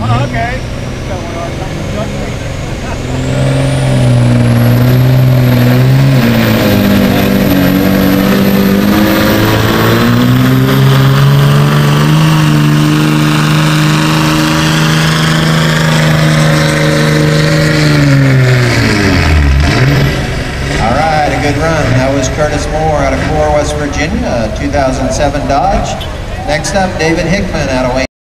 Oh, okay. All right, a good run. That was Curtis Moore out of Core, West Virginia, 2007 Dodge. Next up, David Hickman out of Wayne.